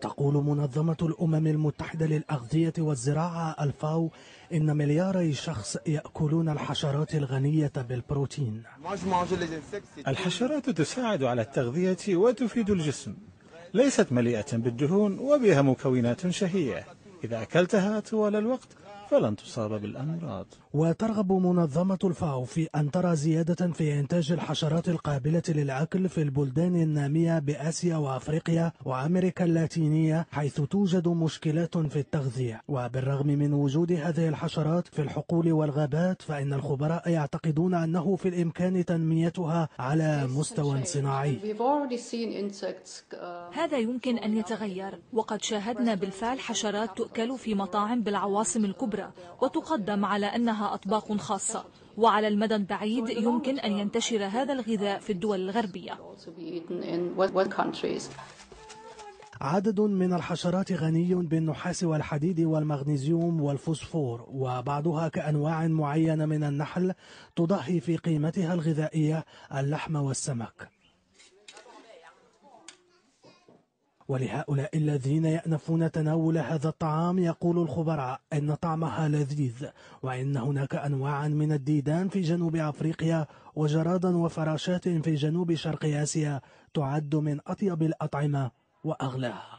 تقول منظمة الأمم المتحدة للأغذية والزراعة الفاو إن ملياري شخص يأكلون الحشرات الغنية بالبروتين. الحشرات تساعد على التغذية وتفيد الجسم. ليست مليئة بالدهون وبها مكونات شهية. إذا أكلتها طوال الوقت فلن تصاب بالأمراض. وترغب منظمة الفاو في أن ترى زيادة في إنتاج الحشرات القابلة للأكل في البلدان النامية بآسيا وأفريقيا وأمريكا اللاتينية حيث توجد مشكلات في التغذية. وبالرغم من وجود هذه الحشرات في الحقول والغابات فإن الخبراء يعتقدون أنه في الإمكان تنميتها على مستوى صناعي. هذا يمكن أن يتغير وقد شاهدنا بالفعل حشرات تؤكل في مطاعم بالعواصم الكبرى. وتقدم على أنها أطباق خاصة. وعلى المدى البعيد يمكن أن ينتشر هذا الغذاء في الدول الغربية. عدد من الحشرات غني بالنحاس والحديد والمغنيسيوم والفوسفور وبعضها كأنواع معينة من النحل تضحي في قيمتها الغذائية اللحم والسمك. ولهؤلاء الذين يأنفون تناول هذا الطعام يقول الخبراء أن طعمها لذيذ وإن هناك أنواعا من الديدان في جنوب أفريقيا وجرادا وفراشات في جنوب شرق آسيا تعد من أطيب الأطعمة وأغلاها.